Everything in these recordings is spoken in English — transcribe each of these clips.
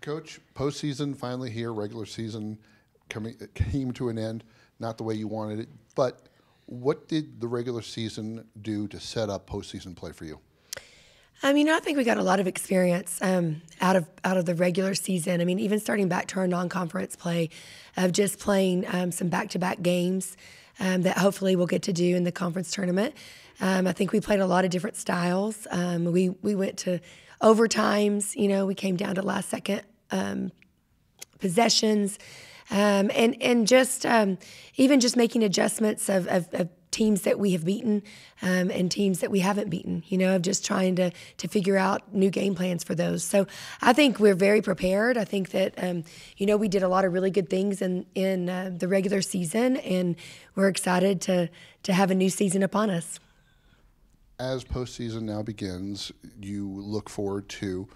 Coach, postseason finally here, regular season coming came to an end, not the way you wanted it. But what did the regular season do to set up postseason play for you? I mean, I think we got a lot of experience um, out of out of the regular season. I mean, even starting back to our non-conference play, of just playing um, some back-to-back games, um, that hopefully we'll get to do in the conference tournament. Um, I think we played a lot of different styles. Um, we we went to overtimes. You know, we came down to last second um, possessions, and and just even just making adjustments of, of, of teams that we have beaten um, and teams that we haven't beaten. You know, of just trying to to figure out new game plans for those. So I think we're very prepared. I think that um, you know we did a lot of really good things in in uh, the regular season, and we're excited to to have a new season upon us. As postseason now begins, you look forward to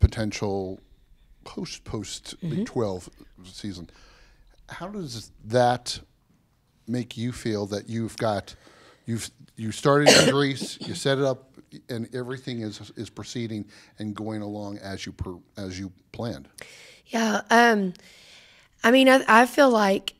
potential post post mm-hmm. Big Twelve season. How does that make you feel that you've got you've you started in Greece, you set it up, and everything is is proceeding and going along as you per, as you planned. Yeah, um, I mean, I, I feel like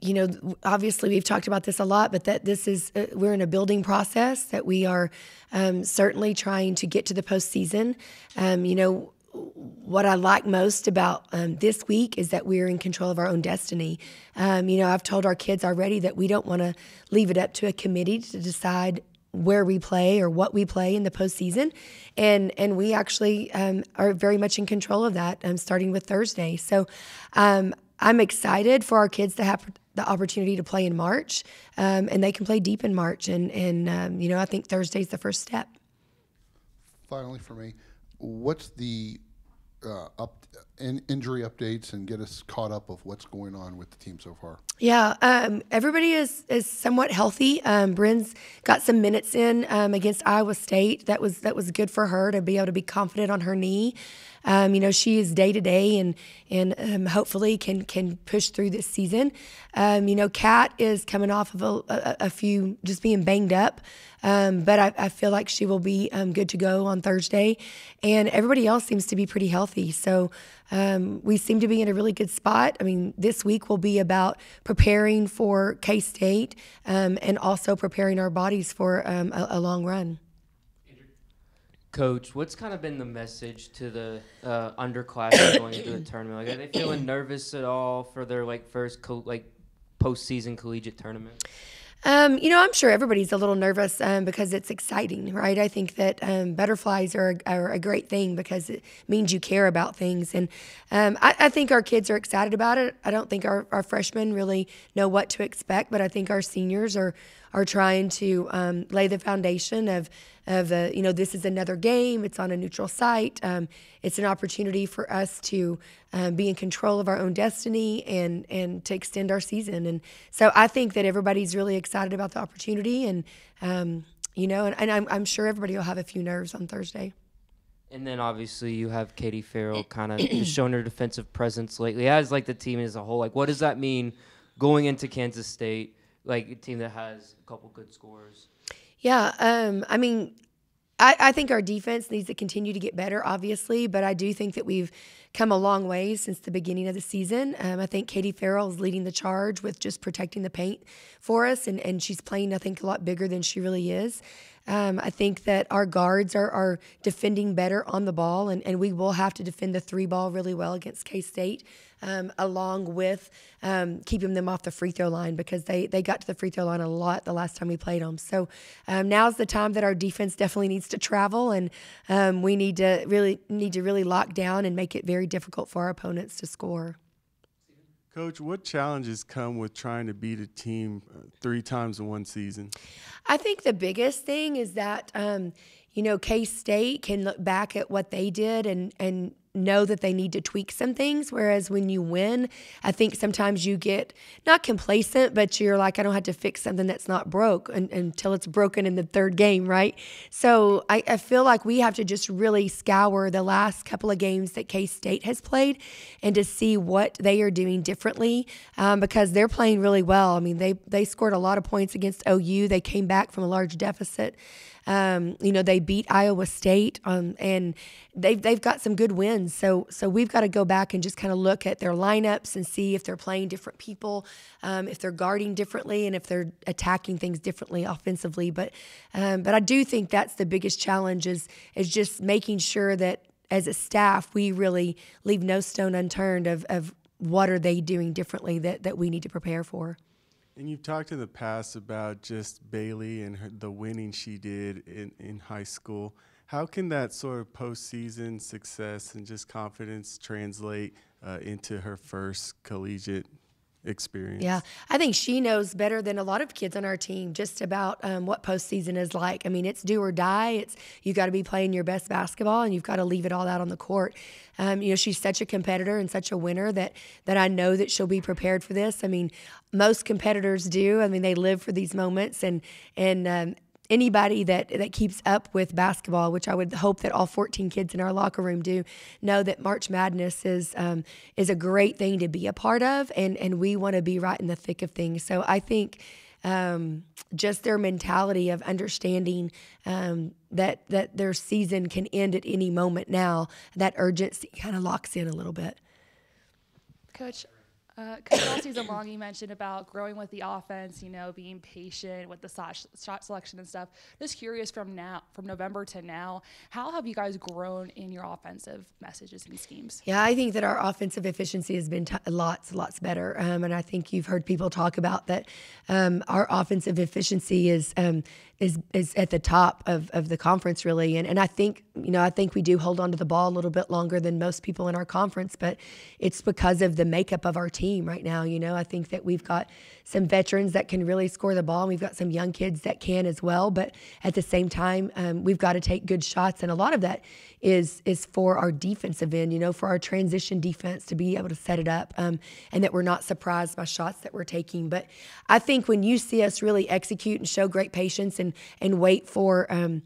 you know, obviously we've talked about this a lot, but that this is uh, we're in a building process that we are um, certainly trying to get to the postseason. Um, you know, what I like most about um, this week is that we're in control of our own destiny. Um, you know, I've told our kids already that we don't want to leave it up to a committee to decide where we play or what we play in the postseason, and and we actually um, are very much in control of that, um, starting with Thursday. So. Um, I'm excited for our kids to have the opportunity to play in March, um, and they can play deep in March. And and you know, I think Thursday's the first step. Finally, for me, what's the uh, up in, injury updates and get us caught up of what's going on with the team so far? Yeah, um, everybody is is somewhat healthy. Um, Bryn's got some minutes in um, against Iowa State. That was that was good for her to be able to be confident on her knee. Um, you know, she is day to day and and um, hopefully can can push through this season. Um, you know, Kat is coming off of a, a, a few just being banged up, um, but I, I, feel like she will be um, good to go on Thursday, and everybody else seems to be pretty healthy. So. Um, we seem to be in a really good spot. I mean, this week will be about preparing for K State and also preparing our bodies for a, a long run. Coach, what's kind of been the message to the uh, underclassmen going into the tournament? Like, are they feeling nervous at all for their like first co- like postseason collegiate tournament? Um, you know, I'm sure everybody's a little nervous um, because it's exciting, right? I think that um, butterflies are, are, a great thing because it means you care about things. And um, I, I, think our kids are excited about it. I don't think our, our freshmen really know what to expect, but I think our seniors are are trying to um, lay the foundation of of uh, you know this is another game. It's on a neutral site. Um, it's an opportunity for us to um, be in control of our own destiny and and to extend our season. And so I think that everybody's really excited about the opportunity, and um, you know, and, and I'm, I'm sure everybody will have a few nerves on Thursday. And then obviously you have Katie Ferrell kind of shown her defensive presence lately as like the team as a whole. Like, what does that mean going into Kansas State? Like a team that has a couple good scores. Yeah, um, I mean, I, I, think our defense needs to continue to get better, obviously, but I do think that we've come a long way since the beginning of the season. Um, I think Katie Ferrell is leading the charge with just protecting the paint for us, and, and she's playing, I think, a lot bigger than she really is. Um, I think that our guards are, are defending better on the ball, and, and we will have to defend the three ball really well against K State, um, along with um, keeping them off the free throw line because they, they got to the free throw line a lot the last time we played them. So um, now's the time that our defense definitely needs to travel, and um, we need to really need to really lock down and make it very difficult for our opponents to score. Coach, what challenges come with trying to beat a team uh, three times in one season? I think the biggest thing is that, um, you know, K State can look back at what they did and, and know that they need to tweak some things. Whereas when you win, I think sometimes you get not complacent, but you're like, I don't have to fix something that's not broke un- until it's broken in the third game, right? So I, I, feel like we have to just really scour the last couple of games that K State has played and to see what they are doing differently um, because they're playing really well. I mean, they they scored a lot of points against OU. They came back from a large deficit. Um, you know, they beat Iowa State, um, and they've they've got some good wins so, so we've got to go back and just kind of look at their lineups and see if they're playing different people, um, if they're guarding differently, and if they're attacking things differently offensively. But, um, but I do think that's the biggest challenge is is just making sure that as a staff we really leave no stone unturned of, of what are they doing differently that, that we need to prepare for. And you've talked in the past about just Bailey and her, the winning she did in, in high school. How can that sort of postseason success and just confidence translate uh, into her first collegiate experience. Yeah, I think she knows better than a lot of kids on our team just about um, what postseason is like. I mean, it's do or die. It's you got to be playing your best basketball, and you've got to leave it all out on the court. Um, you know, she's such a competitor and such a winner that that I know that she'll be prepared for this. I mean, most competitors do. I mean, they live for these moments, and and um, anybody that that keeps up with basketball, which I would hope that all 14 kids in our locker room do, know that March Madness is um, is a great thing to be a part of, and and we want to be right in the thick of things. So I think. Um, just their mentality of understanding um, that that their season can end at any moment now, that urgency kind of locks in a little bit. Coach, uh, season long, you mentioned about growing with the offense, you know, being patient with the shot, shot selection and stuff. Just curious from now, from November to now, how have you guys grown in your offensive messages and schemes? Yeah, I think that our offensive efficiency has been t- lots, lots better. Um, and I think you've heard people talk about that um, our offensive efficiency is um, is is at the top of, of the conference really. And and I think you know I think we do hold on to the ball a little bit longer than most people in our conference but it's because of the makeup of our team right now you know. I think that we've got some veterans that can really score the ball and we've got some young kids that can as well. But at the same time um, we've got to take good shots and a lot of that is is for our defensive end, you know, for our transition defense to be able to set it up, um, and that we're not surprised by shots that we're taking. But I think when you see us really execute and show great patience and and wait for. Um,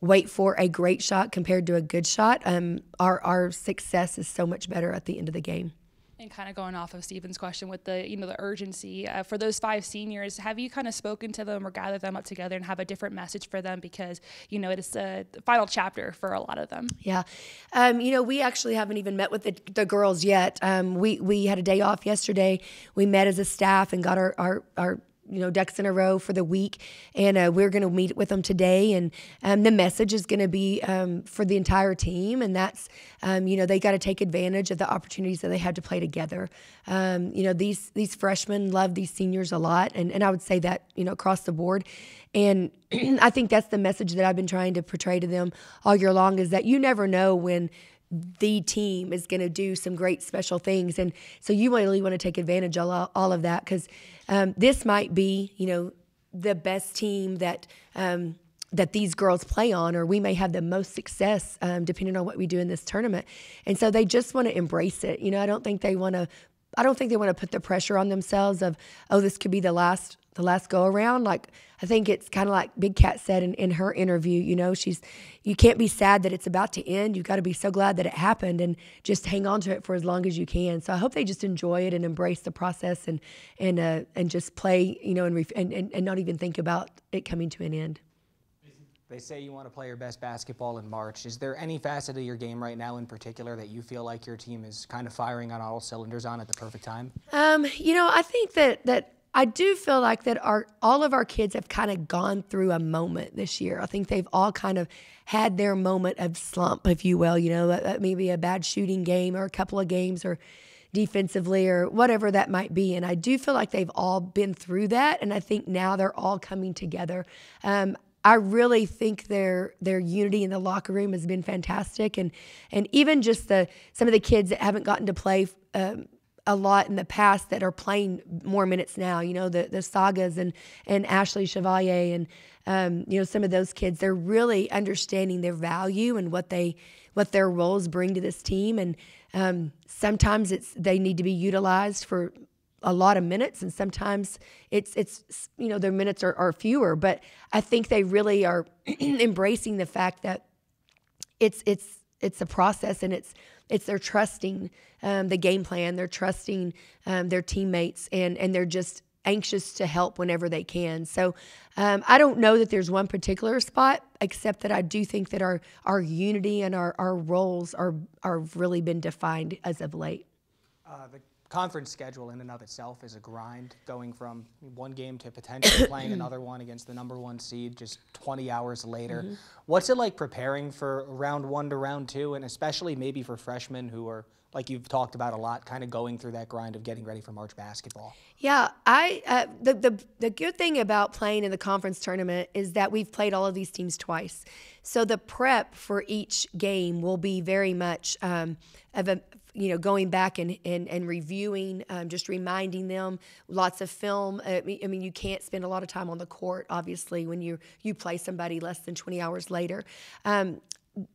wait for a great shot compared to a good shot, um, our our success is so much better at the end of the game. And kind of going off of Stephen's question with the you know the urgency uh, for those five seniors, have you kind of spoken to them or gathered them up together and have a different message for them because you know it's a final chapter for a lot of them. Yeah, um, you know we actually haven't even met with the, the girls yet. Um, we we had a day off yesterday. We met as a staff and got our our, our you know ducks in a row for the week and uh, we're going to meet with them today and um, the message is going to be um, for the entire team and that's um, you know they got to take advantage of the opportunities that they have to play together. Um, you know these these freshmen love these seniors a lot and, and i would say that you know across the board. And i think that's the message that i've been trying to portray to them all year long is that you never know when the team is going to do some great special things. And so you really want to take advantage of all, of that because um, this might be, you know, the best team that um, that these girls play on, or we may have the most success um, depending on what we do in this tournament. And so they just want to embrace it. You know, I don't think they want to. I don't think they want to put the pressure on themselves of, oh, this could be the last the last go around. Like I think it's kind of like Big Cat said in, in her interview, you know, she's you can't be sad that it's about to end. You've got to be so glad that it happened and just hang on to it for as long as you can. So I hope they just enjoy it and embrace the process and and uh, and just play, you know, and, ref- and, and and not even think about it coming to an end. They say you want to play your best basketball in March. Is there any facet of your game right now in particular that you feel like your team is kind of firing on all cylinders on at the perfect time? Um, you know, I think that that I do feel like that our all of our kids have kind of gone through a moment this year. I think they've all kind of had their moment of slump, if you will. You know, maybe a bad shooting game or a couple of games or defensively or whatever that might be. And I do feel like they've all been through that, and I think now they're all coming together. Um, I really think their their unity in the locker room has been fantastic, and and even just the some of the kids that haven't gotten to play um, a lot in the past that are playing more minutes now. You know the the sagas and and Ashley Chevalier and um, you know some of those kids. They're really understanding their value and what they what their roles bring to this team, and um, sometimes it's they need to be utilized for a lot of minutes and sometimes it's it's you know their minutes are, are fewer but i think they really are embracing the fact that it's it's it's a process and it's it's they're trusting um, the game plan they're trusting um, their teammates and and they're just anxious to help whenever they can. So um, I don't know that there's one particular spot, except that I do think that our our unity and our, our roles are are really been defined as of late. Uh, the conference schedule in and of itself is a grind, going from one game to potentially playing another one against the number one seed just 20 hours later. What's it like preparing for round one to round two, and especially maybe for freshmen who are, like you've talked about a lot, kind of going through that grind of getting ready for March basketball? Yeah, I uh, the, the the good thing about playing in the conference tournament is that we've played all of these teams twice, so the prep for each game will be very much um, of a you know going back and and, and reviewing, um, just reminding them lots of film. I mean, I mean, you can't spend a lot of time on the court, obviously, when you you play somebody less than 20 hours later. Um,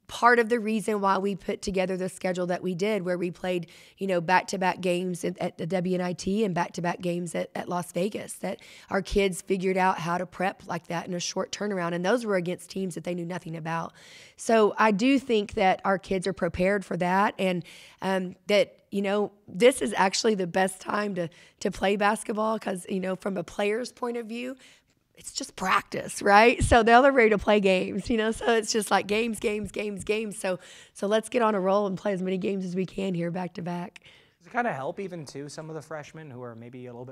part of the reason why we put together the schedule that we did, where we played, you know, back to back games at, the WNIT and back to back games at, at Las Vegas, that our kids figured out how to prep like that in a short turnaround. And those were against teams that they knew nothing about. So I do think that our kids are prepared for that and um, that you know, this is actually the best time to to play basketball because, you know, from a player's point of view, it's just practice, right? So they're ready to play games, you know. So it's just like games, games, games, games. So so let's get on a roll and play as many games as we can here back to back. Does it kind of help even too some of the freshmen who are maybe a little bit